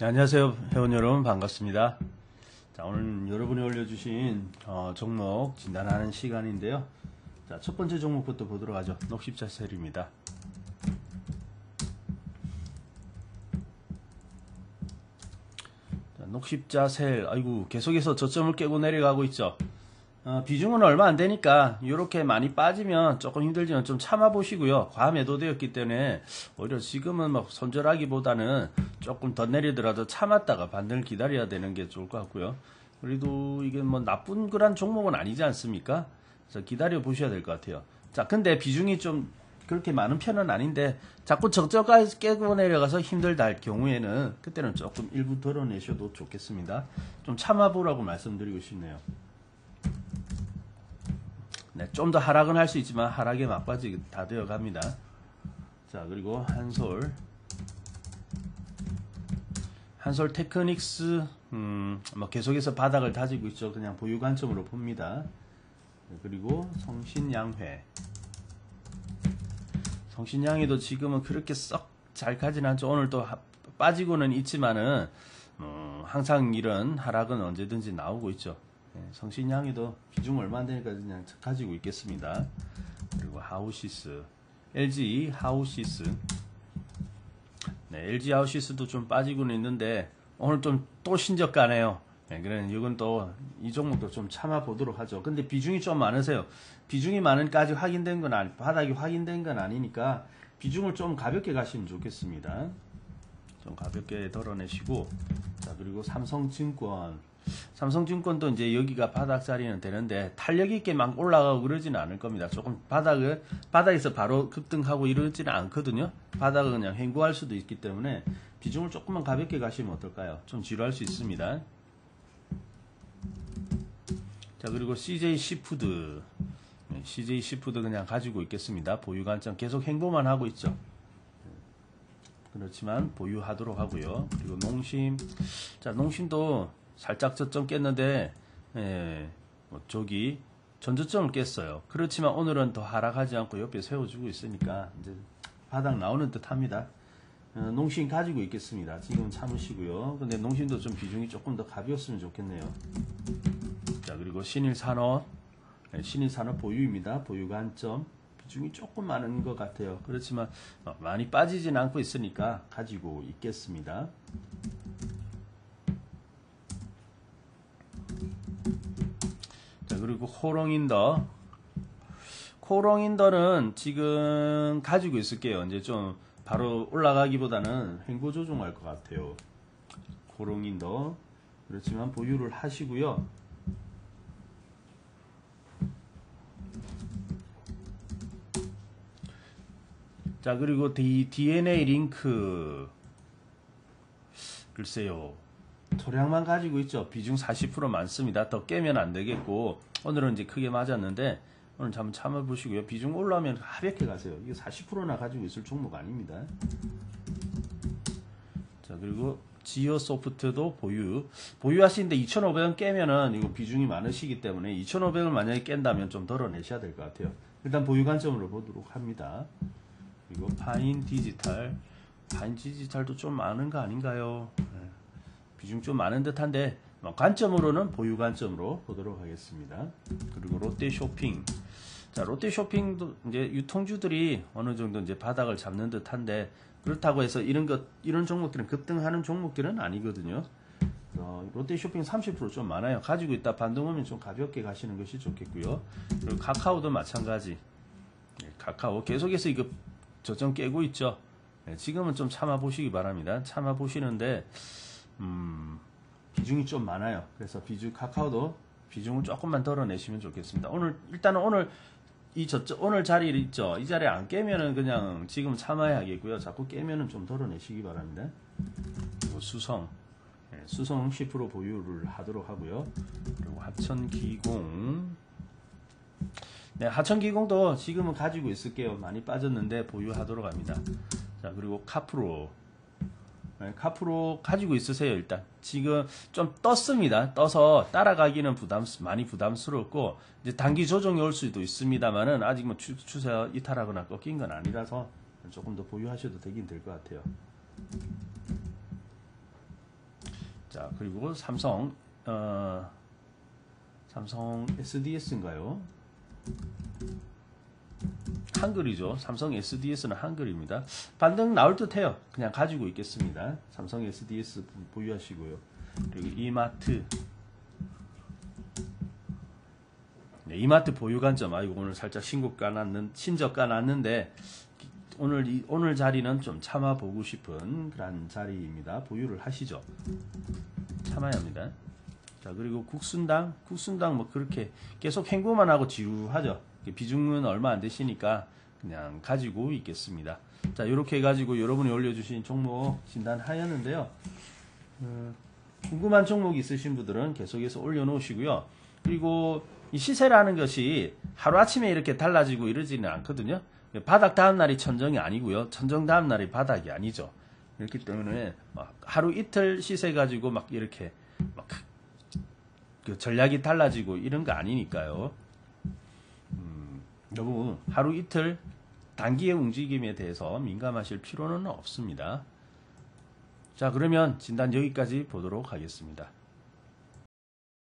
네, 안녕하세요 회원 여러분. 반갑습니다. 자 오늘 여러분이 올려주신 어, 종목 진단하는 시간인데요. 자, 첫 번째 종목부터 보도록 하죠. 녹십자 셀입니다. 자, 녹십자 셀 아이고 계속해서 저점을 깨고 내려가고 있죠 어, 비중은 얼마 안 되니까 이렇게 많이 빠지면 조금 힘들지만 좀 참아 보시고요. 과매도되었기 때문에 오히려 지금은 막 손절하기보다는 조금 더 내리더라도 참았다가 반등을 기다려야 되는 게 좋을 것 같고요. 그래도 이게 뭐 나쁜 그런 종목은 아니지 않습니까? 그래서 기다려 보셔야 될 것 같아요. 자, 근데 비중이 좀 그렇게 많은 편은 아닌데 자꾸 적적까지 깨고 내려가서 힘들다 할 경우에는 그때는 조금 일부 덜어내셔도 좋겠습니다. 좀 참아보라고 말씀드리고 싶네요. 네, 좀 더 하락은 할 수 있지만 하락에 막바지 다 되어 갑니다. 자, 그리고 한솔. 한솔 테크닉스, 음, 뭐 계속해서 바닥을 다지고 있죠. 그냥 보유 관점으로 봅니다. 네, 그리고 성신양회. 성신양회도 지금은 그렇게 썩 잘 가진 않죠. 오늘 또 하, 빠지고는 있지만은, 음, 항상 이런 하락은 언제든지 나오고 있죠. 네, 성신양이도 비중 얼마 안 되니까 그냥 가지고 있겠습니다. 그리고 하우시스, LG 하우시스. 네, LG 하우시스도 좀 빠지고는 있는데 오늘 좀 또 신적 가네요. 네, 그래 이건 또 이 종목도 좀 참아 보도록 하죠. 근데 비중이 좀 많으세요. 비중이 많은까지 확인된 건 아니, 바닥이 확인된 건 아니니까 비중을 좀 가볍게 가시면 좋겠습니다. 좀 가볍게 덜어내시고 자 그리고 삼성증권 삼성증권도 이제 여기가 바닥 자리는 되는데 탄력 있게 막 올라가고 그러지는 않을 겁니다. 조금 바닥을 바닥에서 바로 급등하고 이러지는 않거든요. 바닥은 그냥 횡보할 수도 있기 때문에 비중을 조금만 가볍게 가시면 어떨까요? 좀 지루할 수 있습니다. 자 그리고 CJ 시푸드 네, CJ 시푸드 그냥 가지고 있겠습니다. 보유 관점 계속 횡보만 하고 있죠. 그렇지만 보유하도록 하고요. 그리고 농심 자 농심도 살짝 저점 깼는데 예, 뭐 저기 전저점을 깼어요. 그렇지만 오늘은 더 하락하지 않고 옆에 세워주고 있으니까 이제 바닥 나오는 듯합니다. 어, 농심 가지고 있겠습니다. 지금 참으시고요. 근데 농심도 좀 비중이 조금 더 가벼웠으면 좋겠네요. 자 그리고 신일산업 네, 신일산업 보유입니다. 보유 관점 비중이 조금 많은 것 같아요. 그렇지만 어, 많이 빠지진 않고 있으니까 가지고 있겠습니다. 그리고 호롱인더 호롱인더는 지금 가지고 있을게요. 이제 좀 바로 올라가기보다는 횡보 조종할 것 같아요. 호롱인더 그렇지만 보유를 하시고요. 자 그리고 D, DNA 링크 글쎄요 소량만 가지고 있죠. 비중 40% 많습니다. 더 깨면 안 되겠고 오늘은 이제 크게 맞았는데 오늘 한번 참아 보시고요. 비중 올라오면 가볍게 가세요. 이게 40%나 가지고 있을 종목 아닙니다. 자 그리고 지오 소프트도 보유. 보유하시는데 2,500원 깨면은 이거 비중이 많으시기 때문에 2,500원 만약에 깬다면 좀 덜어내셔야 될 것 같아요. 일단 보유 관점으로 보도록 합니다. 그리고 파인 디지털. 파인 디지털도 좀 많은 거 아닌가요? 네. 비중 좀 많은 듯한데 뭐 관점으로는 보유 관점으로 보도록 하겠습니다. 그리고 롯데 쇼핑 자 롯데 쇼핑도 이제 유통주들이 어느 정도 이제 바닥을 잡는 듯한데 그렇다고 해서 이런 것 이런 종목들은 급등하는 종목들은 아니거든요. 어, 롯데 쇼핑 30%좀 많아요. 가지고 있다 반등 오면 좀 가볍게 가시는 것이 좋겠고요. 그리고 카카오도 마찬가지. 네, 카카오 계속해서 이거 저점 깨고 있죠. 네, 지금은 좀 참아 보시기 바랍니다. 참아 보시는데 음, 비중이 좀 많아요. 그래서 비중 카카오도 비중을 조금만 덜어내시면 좋겠습니다. 오늘 일단은 오늘 이 저점 오늘 자리 있죠. 이 자리에 안 깨면은 그냥 지금 참아야겠고요. 자꾸 깨면은 좀 덜어내시기 바랍니다. 수성 네, 수성 10% 보유를 하도록 하고요. 그리고 하천기공 네, 하천기공도 지금은 가지고 있을게요. 많이 빠졌는데 보유하도록 합니다. 자, 그리고 카프로. 네, 카프로 가지고 있으세요, 일단. 지금 좀 떴습니다. 떠서 따라가기는 부담, 많이 부담스럽고, 이제 단기 조정이 올 수도 있습니다만은, 아직 뭐 추, 추세 이탈하거나 꺾인 건 아니라서 조금 더 보유하셔도 되긴 될 것 같아요. 자, 그리고 삼성, 어, 삼성 SDS인가요? 한글이죠. 삼성 SDS는 한글입니다. 반등 나올 듯 해요. 그냥 가지고 있겠습니다. 삼성 SDS 보유하시고요. 그리고 이마트. 네, 이마트 보유 관점. 아, 이거 오늘 살짝 신고 까놨는, 신적 까놨는데, 오늘, 이, 오늘 자리는 좀 참아보고 싶은 그런 자리입니다. 보유를 하시죠. 참아야 합니다. 자, 그리고 국순당, 국순당 뭐 그렇게 계속 행보만 하고 지루하죠. 비중은 얼마 안 되시니까 그냥 가지고 있겠습니다. 자, 이렇게 해가지고 여러분이 올려주신 종목 진단하였는데요. 어, 궁금한 종목 있으신 분들은 계속해서 올려놓으시고요. 그리고 이 시세라는 것이 하루아침에 이렇게 달라지고 이러지는 않거든요. 바닥 다음 날이 천정이 아니고요. 천정 다음 날이 바닥이 아니죠. 그렇기 때문에 막 하루 이틀 시세 가지고 막 이렇게 막 그 전략이 달라지고 이런 거 아니니까요. 음, 너무 하루 이틀 단기의 움직임에 대해서 민감하실 필요는 없습니다. 자, 그러면 진단 여기까지 보도록 하겠습니다.